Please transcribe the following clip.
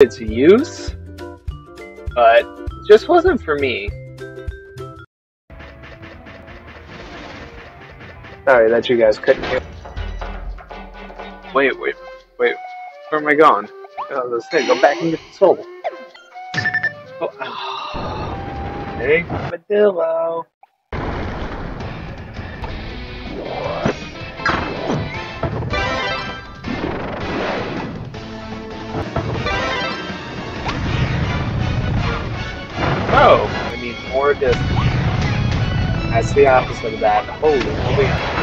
its use, but it just wasn't for me. Sorry that you guys couldn't hear. Wait, wait, wait. Where am I going? Let's say, go back and get the soul. Oh, oh. Hey, Armadillo. Oh, I need more distance. That's the opposite of that. Holy moly.